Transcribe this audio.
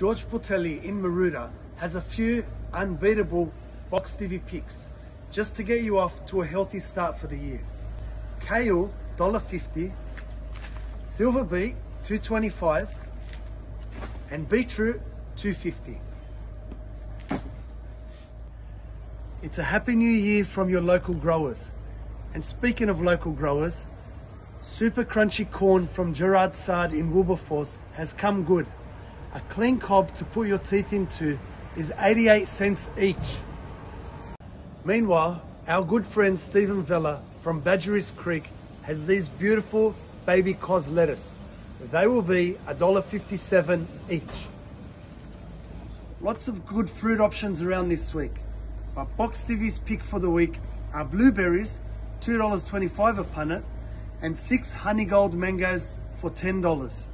George Portelli in Maroota has a few unbeatable box divvy picks just to get you off to a healthy start for the year. Kale, $1.50, silver beet, 225 and beetroot, 250 It's a happy new year from your local growers. And speaking of local growers, super crunchy corn from Gerard Sard in Wilberforce has come good. A clean cob to put your teeth into is 88 cents each. Meanwhile, our good friend Stephen Vella from Badgerys Creek has these beautiful baby cos lettuce. They will be $1.57 each. Lots of good fruit options around this week. But Box Divvy's pick for the week are blueberries, $2.25 a punnet, and six honey gold mangoes for $10.